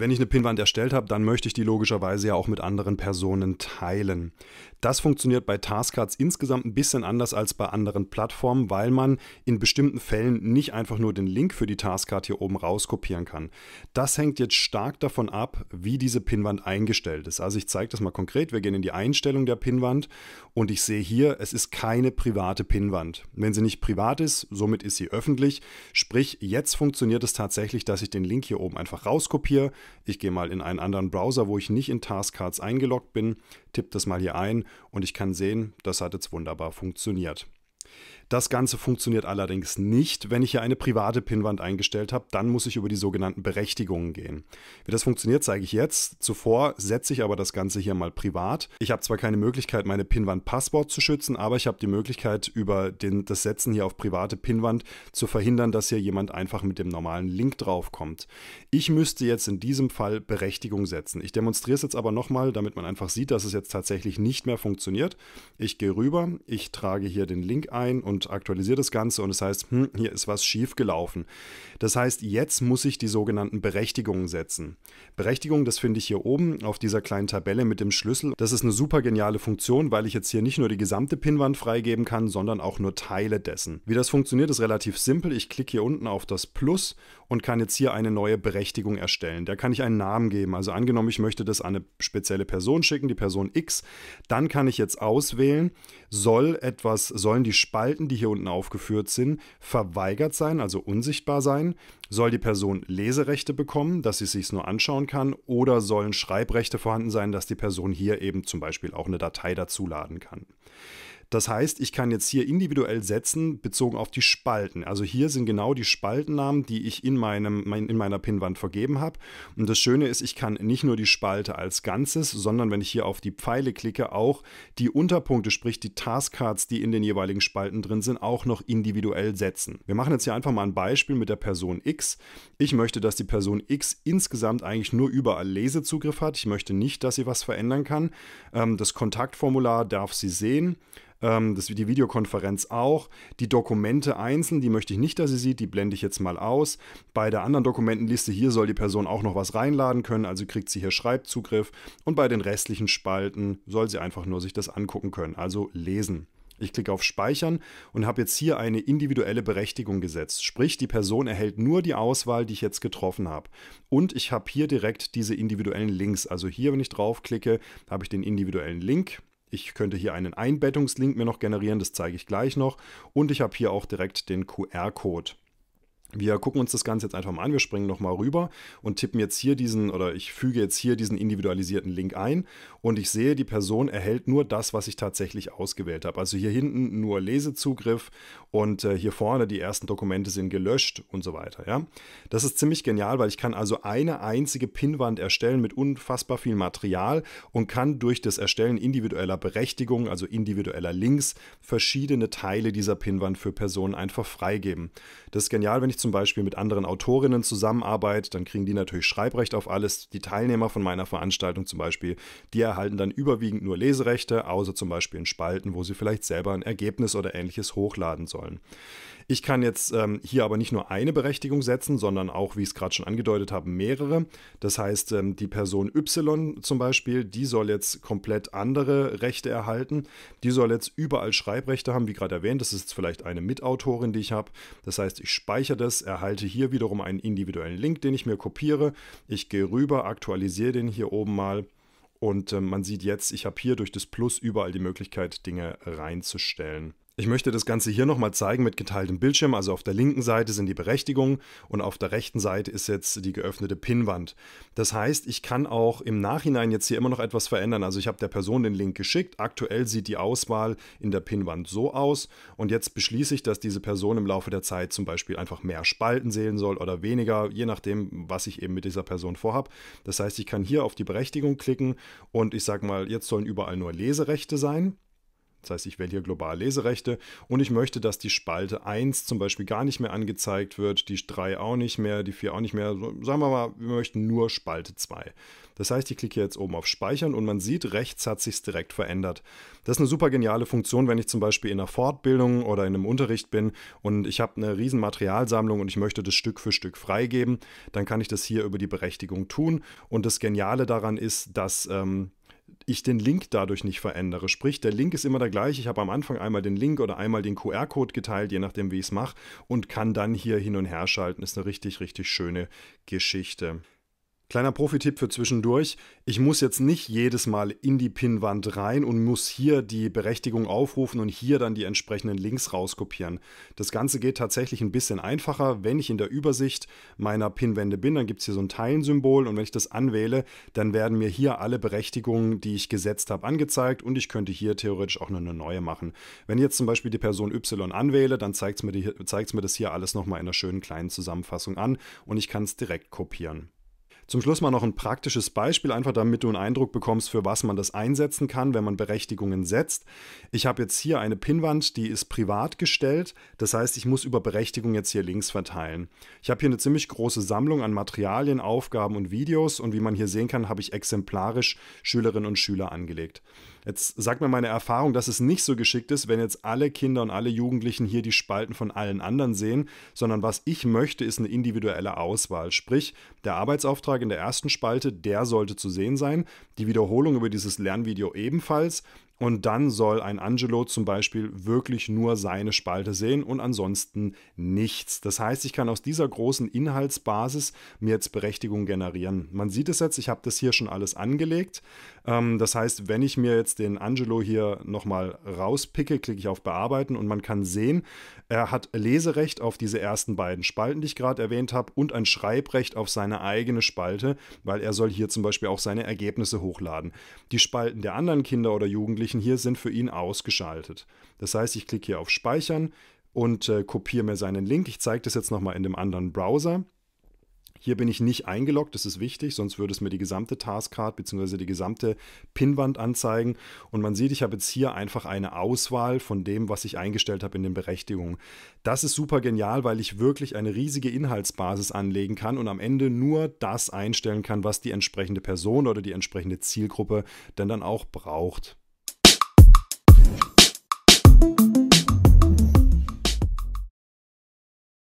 Wenn ich eine Pinwand erstellt habe, dann möchte ich die logischerweise ja auch mit anderen Personen teilen. Das funktioniert bei Taskcards insgesamt ein bisschen anders als bei anderen Plattformen, weil man in bestimmten Fällen nicht einfach nur den Link für die Taskcard hier oben rauskopieren kann. Das hängt jetzt stark davon ab, wie diese Pinwand eingestellt ist. Also ich zeige das mal konkret. Wir gehen in die Einstellung der Pinwand und ich sehe hier, es ist keine private Pinwand. Wenn sie nicht privat ist, somit ist sie öffentlich. Sprich, jetzt funktioniert es tatsächlich, dass ich den Link hier oben einfach rauskopiere. Ich gehe mal in einen anderen Browser, wo ich nicht in Taskcards eingeloggt bin, tippe das mal hier ein und ich kann sehen, das hat jetzt wunderbar funktioniert. Das Ganze funktioniert allerdings nicht, wenn ich hier eine private Pinnwand eingestellt habe. Dann muss ich über die sogenannten Berechtigungen gehen. Wie das funktioniert, zeige ich jetzt. Zuvor setze ich aber das Ganze hier mal privat. Ich habe zwar keine Möglichkeit, meine Pinnwand-Passwort zu schützen, aber ich habe die Möglichkeit, über den, das Setzen hier auf private Pinnwand zu verhindern, dass hier jemand einfach mit dem normalen Link draufkommt. Ich müsste jetzt in diesem Fall Berechtigung setzen. Ich demonstriere es jetzt aber nochmal, damit man einfach sieht, dass es jetzt tatsächlich nicht mehr funktioniert. Ich gehe rüber, ich trage hier den Link ein und und aktualisiere das Ganze und es das heißt, hm, hier ist was schief gelaufen. Das heißt, jetzt muss ich die sogenannten Berechtigungen setzen. Berechtigung, das finde ich hier oben auf dieser kleinen Tabelle mit dem Schlüssel. Das ist eine super geniale Funktion, weil ich jetzt hier nicht nur die gesamte Pinwand freigeben kann, sondern auch nur Teile dessen. Wie das funktioniert, ist relativ simpel. Ich klicke hier unten auf das Plus und kann jetzt hier eine neue Berechtigung erstellen. Da kann ich einen Namen geben. Also angenommen, ich möchte das an eine spezielle Person schicken, die Person X. Dann kann ich jetzt auswählen, soll etwas, sollen die Spalten die hier unten aufgeführt sind, verweigert sein, also unsichtbar sein? Soll die Person Leserechte bekommen, dass sie es sich nur anschauen kann? Oder sollen Schreibrechte vorhanden sein, dass die Person hier eben zum Beispiel auch eine Datei dazuladen kann? Das heißt, ich kann jetzt hier individuell setzen, bezogen auf die Spalten. Also hier sind genau die Spaltennamen, die ich in, meinem, in meiner Pinnwand vergeben habe. Und das Schöne ist, ich kann nicht nur die Spalte als Ganzes, sondern wenn ich hier auf die Pfeile klicke, auch die Unterpunkte, sprich die Taskcards, die in den jeweiligen Spalten drin sind, auch noch individuell setzen. Wir machen jetzt hier einfach mal ein Beispiel mit der Person X. Ich möchte, dass die Person X insgesamt eigentlich nur überall Lesezugriff hat. Ich möchte nicht, dass sie was verändern kann. Ähm, das Kontaktformular darf sie sehen ähm, das, die Videokonferenz auch. Die Dokumente einzeln, die möchte ich nicht, dass sie sieht, die blende ich jetzt mal aus. Bei der anderen Dokumentenliste hier soll die Person auch noch was reinladen können, also kriegt sie hier Schreibzugriff. Und bei den restlichen Spalten soll sie einfach nur sich das angucken können, also lesen. Ich klicke auf Speichern und habe jetzt hier eine individuelle Berechtigung gesetzt. Sprich, die Person erhält nur die Auswahl, die ich jetzt getroffen habe. Und ich habe hier direkt diese individuellen Links. Also hier, wenn ich draufklicke, habe ich den individuellen Link. Ich könnte hier einen Einbettungslink mir noch generieren, das zeige ich gleich noch. Und ich habe hier auch direkt den QR-Code. Wir gucken uns das Ganze jetzt einfach mal an. Wir springen nochmal rüber und tippen jetzt hier diesen oder ich füge jetzt hier diesen individualisierten Link ein und ich sehe, die Person erhält nur das, was ich tatsächlich ausgewählt habe. Also hier hinten nur Lesezugriff und äh, hier vorne die ersten Dokumente sind gelöscht und so weiter. Ja? Das ist ziemlich genial, weil ich kann also eine einzige Pinnwand erstellen mit unfassbar viel Material und kann durch das Erstellen individueller Berechtigungen, also individueller Links, verschiedene Teile dieser Pinnwand für Personen einfach freigeben. Das ist genial, wenn ich zum Beispiel mit anderen Autorinnen zusammenarbeite, dann kriegen die natürlich Schreibrecht auf alles. Die Teilnehmer von meiner Veranstaltung zum Beispiel, die erhalten dann überwiegend nur Leserechte, außer zum Beispiel in Spalten, wo sie vielleicht selber ein Ergebnis oder ähnliches hochladen sollen. Ich kann jetzt ähm, hier aber nicht nur eine Berechtigung setzen, sondern auch, wie ich es gerade schon angedeutet habe, mehrere. Das heißt, ähm, die Person Y zum Beispiel, die soll jetzt komplett andere Rechte erhalten. Die soll jetzt überall Schreibrechte haben, wie gerade erwähnt. Das ist jetzt vielleicht eine Mitautorin, die ich habe. Das heißt, ich speichere das, erhalte hier wiederum einen individuellen Link, den ich mir kopiere. Ich gehe rüber, aktualisiere den hier oben mal. Und äh, man sieht jetzt, ich habe hier durch das Plus überall die Möglichkeit, Dinge reinzustellen. Ich möchte das Ganze hier nochmal zeigen mit geteiltem Bildschirm. Also auf der linken Seite sind die Berechtigungen und auf der rechten Seite ist jetzt die geöffnete Pinnwand. Das heißt, ich kann auch im Nachhinein jetzt hier immer noch etwas verändern. Also ich habe der Person den Link geschickt. Aktuell sieht die Auswahl in der Pinnwand so aus. Und jetzt beschließe ich, dass diese Person im Laufe der Zeit zum Beispiel einfach mehr Spalten sehen soll oder weniger, je nachdem, was ich eben mit dieser Person vorhabe. Das heißt, ich kann hier auf die Berechtigung klicken und ich sage mal, jetzt sollen überall nur Leserechte sein. Das heißt, ich wähle hier global Leserechte und ich möchte, dass die Spalte 1 zum Beispiel gar nicht mehr angezeigt wird, die 3 auch nicht mehr, die 4 auch nicht mehr. sagen wir mal, wir möchten nur Spalte 2. Das heißt, ich klicke jetzt oben auf Speichern und man sieht, rechts hat sich direkt verändert. Das ist eine super geniale Funktion, wenn ich zum Beispiel in einer Fortbildung oder in einem Unterricht bin und ich habe eine riesen Materialsammlung und ich möchte das Stück für Stück freigeben, dann kann ich das hier über die Berechtigung tun. Und das Geniale daran ist, dass ähm, ich den Link dadurch nicht verändere. Sprich, der Link ist immer der gleiche. Ich habe am Anfang einmal den Link oder einmal den QR-Code geteilt, je nachdem, wie ich es mache, und kann dann hier hin und her schalten. Ist eine richtig, richtig schöne Geschichte. Kleiner Profi-Tipp für zwischendurch. Ich muss jetzt nicht jedes Mal in die Pinnwand rein und muss hier die Berechtigung aufrufen und hier dann die entsprechenden Links rauskopieren. Das Ganze geht tatsächlich ein bisschen einfacher. Wenn ich in der Übersicht meiner Pinwände bin, dann gibt es hier so ein Teilensymbol und wenn ich das anwähle, dann werden mir hier alle Berechtigungen, die ich gesetzt habe, angezeigt und ich könnte hier theoretisch auch noch eine neue machen. Wenn ich jetzt zum Beispiel die Person Y anwähle, dann zeigt es mir, mir das hier alles nochmal in einer schönen kleinen Zusammenfassung an und ich kann es direkt kopieren. Zum Schluss mal noch ein praktisches Beispiel, einfach damit du einen Eindruck bekommst, für was man das einsetzen kann, wenn man Berechtigungen setzt. Ich habe jetzt hier eine Pinnwand, die ist privat gestellt. Das heißt, ich muss über Berechtigung jetzt hier links verteilen. Ich habe hier eine ziemlich große Sammlung an Materialien, Aufgaben und Videos und wie man hier sehen kann, habe ich exemplarisch Schülerinnen und Schüler angelegt. Jetzt sagt mir meine Erfahrung, dass es nicht so geschickt ist, wenn jetzt alle Kinder und alle Jugendlichen hier die Spalten von allen anderen sehen, sondern was ich möchte, ist eine individuelle Auswahl. Sprich, der Arbeitsauftrag in der ersten Spalte, der sollte zu sehen sein, die Wiederholung über dieses Lernvideo ebenfalls und dann soll ein Angelo zum Beispiel wirklich nur seine Spalte sehen und ansonsten nichts. Das heißt, ich kann aus dieser großen Inhaltsbasis mir jetzt Berechtigung generieren. Man sieht es jetzt, ich habe das hier schon alles angelegt. Ähm, das heißt, wenn ich mir jetzt den Angelo hier nochmal rauspicke, klicke ich auf Bearbeiten und man kann sehen, er hat Leserecht auf diese ersten beiden Spalten, die ich gerade erwähnt habe, und ein Schreibrecht auf seine eigene Spalte, weil er soll hier zum Beispiel auch seine Ergebnisse hochladen. Die Spalten der anderen Kinder oder Jugendlichen Jugendlichen hier sind für ihn ausgeschaltet. Das heißt, ich klicke hier auf Speichern und äh, kopiere mir seinen Link. Ich zeige das jetzt nochmal in dem anderen Browser. Hier bin ich nicht eingeloggt, das ist wichtig, sonst würde es mir die gesamte Taskcard bzw. die gesamte Pinwand anzeigen. Und man sieht, ich habe jetzt hier einfach eine Auswahl von dem, was ich eingestellt habe in den Berechtigungen. Das ist super genial, weil ich wirklich eine riesige Inhaltsbasis anlegen kann und am Ende nur das einstellen kann, was die entsprechende Person oder die entsprechende Zielgruppe denn dann auch braucht.